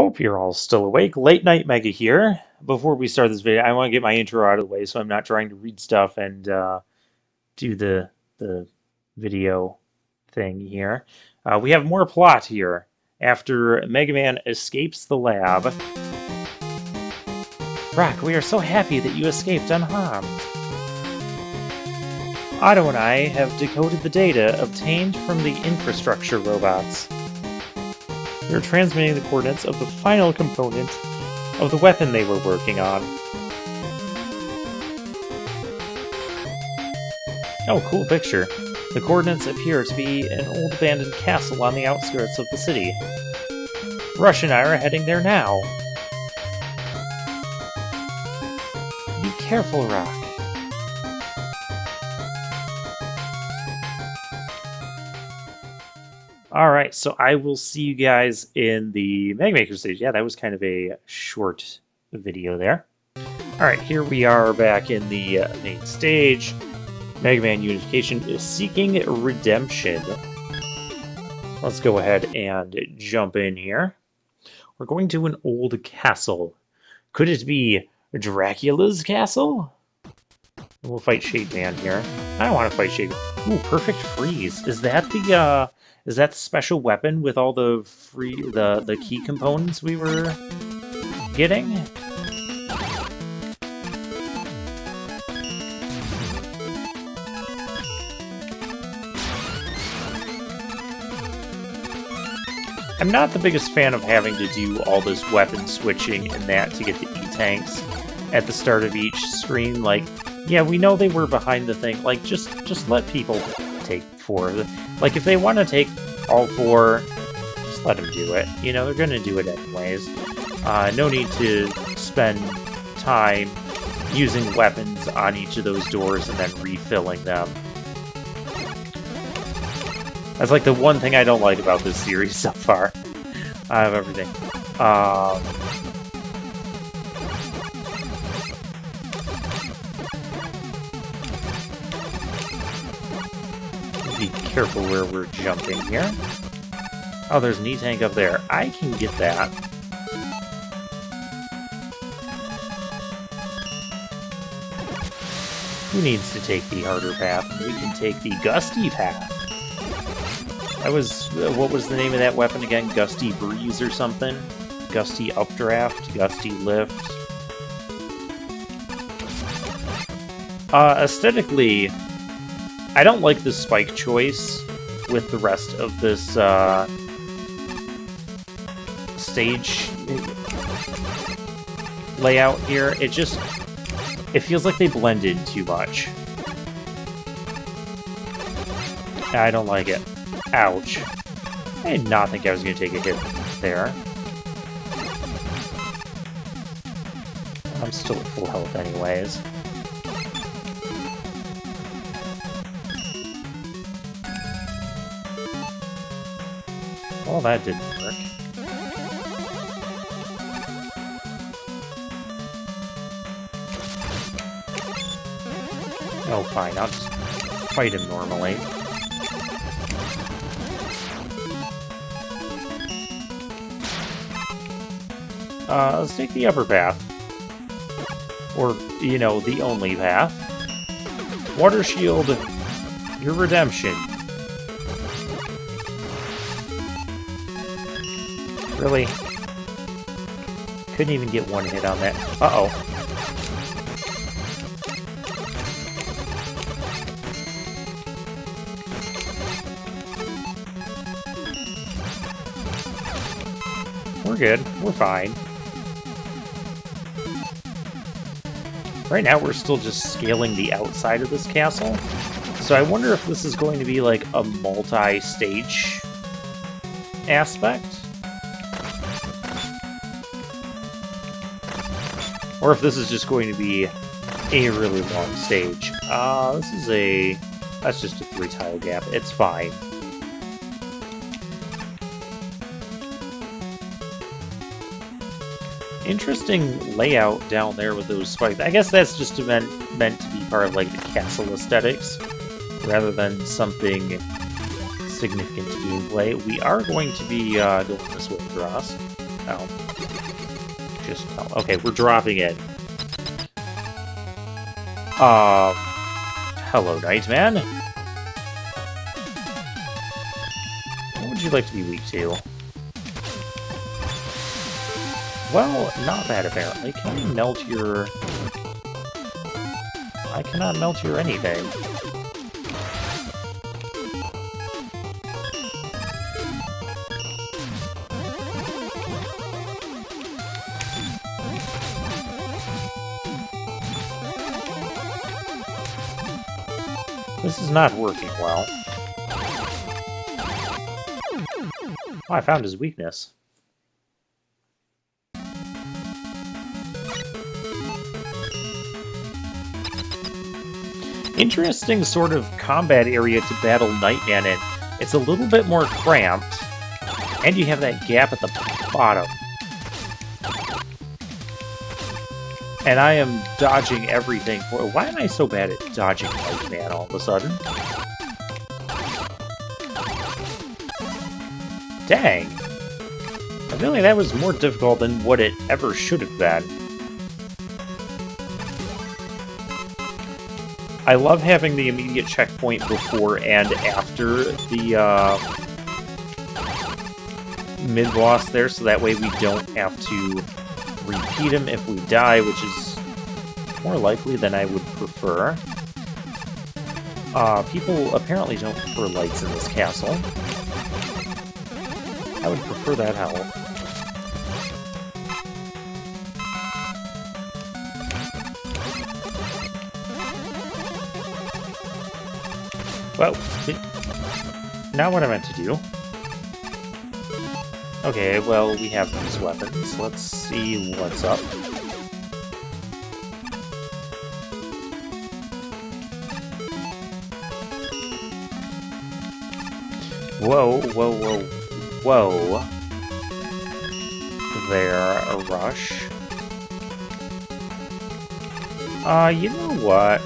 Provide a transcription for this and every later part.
Hope you're all still awake. Late Night Mega here. Before we start this video, I want to get my intro out of the way so I'm not trying to read stuff and uh, do the, the video thing here. Uh, we have more plot here. After Mega Man escapes the lab... Rock, we are so happy that you escaped unharmed. Auto and I have decoded the data obtained from the infrastructure robots. We are transmitting the coordinates of the final component of the weapon they were working on. Oh, cool picture. The coordinates appear to be an old abandoned castle on the outskirts of the city. Rush and I are heading there now. Be careful, Rock. Alright, so I will see you guys in the Mega Maker stage. Yeah, that was kind of a short video there. Alright, here we are back in the uh, main stage. Mega Man Unification is seeking redemption. Let's go ahead and jump in here. We're going to an old castle. Could it be Dracula's castle? We'll fight Shade Man here. I don't want to fight Shade Ooh, Perfect Freeze. Is that the, uh, is that special weapon with all the free, the, the key components we were getting? I'm not the biggest fan of having to do all this weapon switching and that to get the E-tanks at the start of each screen. Like, yeah, we know they were behind the thing. Like, just just let people take four of them. Like, if they want to take all four, just let them do it. You know, they're going to do it anyways. Uh, no need to spend time using weapons on each of those doors and then refilling them. That's like the one thing I don't like about this series so far. I have everything. Um, careful where we're jumping here. Oh, there's an E-tank up there. I can get that. Who needs to take the harder path? We can take the gusty path. That was, uh, what was the name of that weapon again? Gusty Breeze or something? Gusty Updraft? Gusty Lift? Uh, aesthetically, I don't like the spike choice with the rest of this, uh, stage layout here. It just, it feels like they blended too much. I don't like it. Ouch. I did not think I was going to take a hit there. I'm still at full health anyways. Well, that didn't work. Oh, fine, I'll just fight him normally. Uh, let's take the upper path. Or, you know, the only path. Water Shield, your redemption. Really? Couldn't even get one hit on that. Uh-oh. We're good. We're fine. Right now we're still just scaling the outside of this castle. So I wonder if this is going to be like a multi-stage aspect. Or if this is just going to be a really long stage. Uh, this is a... That's just a three-tile gap. It's fine. interesting layout down there with those spikes. I guess that's just meant meant to be part of like the castle aesthetics, rather than something significant to gameplay. We are going to be uh, going this way across. Oh. Just, oh, okay, we're dropping it. Um, hello, Nightman. What would you like to be weak to? Well, not that apparently. Can I melt your... I cannot melt your anything. This is not working well. Oh, I found his weakness. Interesting sort of combat area to battle Nightman in. It's a little bit more cramped, and you have that gap at the bottom. And I am dodging everything. Why am I so bad at dodging Nightman all of a sudden? Dang. I feel like that was more difficult than what it ever should have been. I love having the immediate checkpoint before and after the uh, mid-boss there, so that way we don't have to repeat him if we die, which is more likely than I would prefer. Uh, people apparently don't prefer lights in this castle. I would prefer that howl. Well, not what I meant to do. Okay, well, we have these weapons. Let's see what's up. Whoa, whoa, whoa, whoa. There, a rush. Uh, you know what?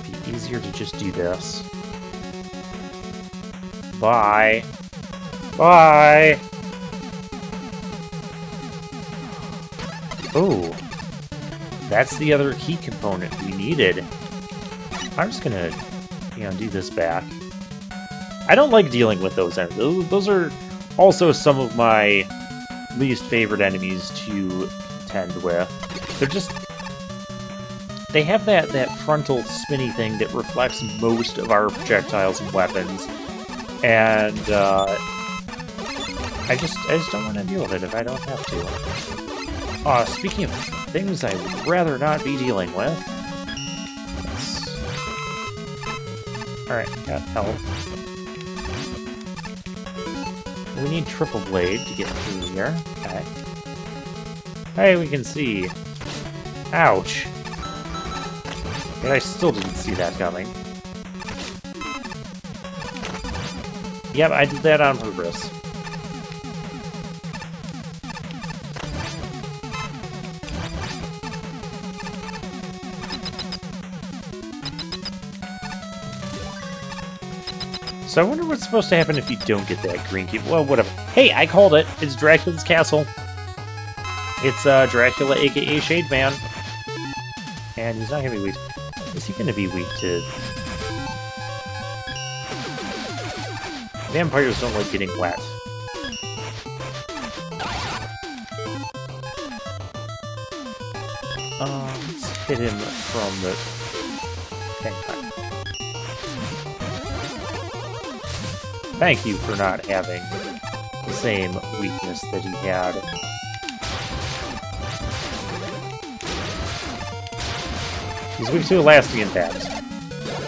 It'd be easier to just do this. Bye. Bye! Oh. That's the other key component we needed. I'm just gonna, you know, do this back. I don't like dealing with those enemies. Those are also some of my least favorite enemies to contend with. They're just... They have that, that frontal spinny thing that reflects most of our projectiles and weapons. And, uh, I just I just don't want to deal with it if I don't have to. Uh, speaking of things I would rather not be dealing with. Alright, got. We need triple blade to get through here. Okay. Hey, we can see. Ouch. But I still didn't see that coming. Yep, I did that on purpose. So I wonder what's supposed to happen if you don't get that green key. Well, whatever. Hey, I called it. It's Dracula's castle. It's uh, Dracula, aka Shade Man. And he's not gonna be weak. Is he gonna be weak to... Vampires don't like getting wet. Um, let's hit him from the... Okay, Thank you for not having the same weakness that he had. He's weak to lasting impact.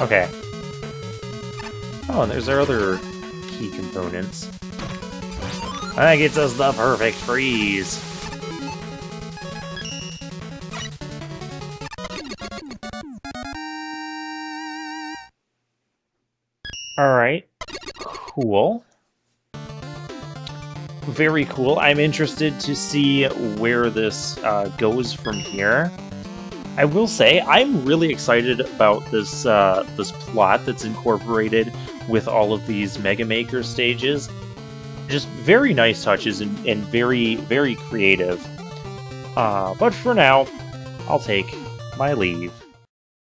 Okay. Oh, and there's our other key components. That gets us the perfect freeze. Alright cool. Very cool. I'm interested to see where this uh, goes from here. I will say I'm really excited about this uh, this plot that's incorporated with all of these Mega Maker stages. just very nice touches and, and very, very creative. Uh, but for now, I'll take my leave.